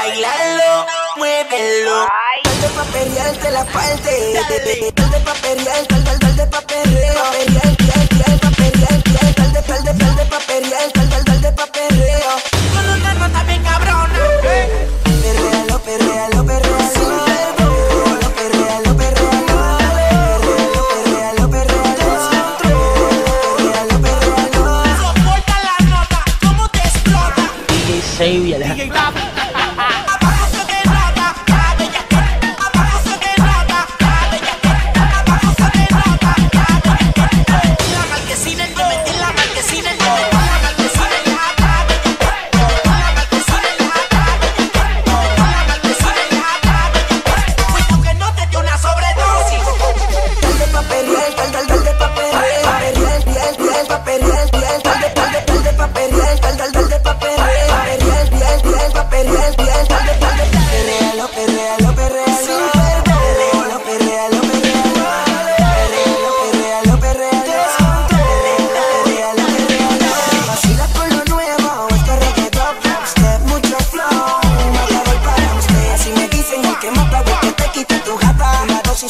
Bailalo, muévelo. De pa' perrear, te la parte. Dal de pa' perrear, dal, dal, dal de pa' perrear. De, de, de de y Alejandro.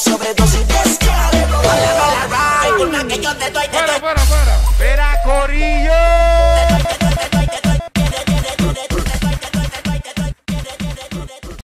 sobredosis de te doy, te Corillo.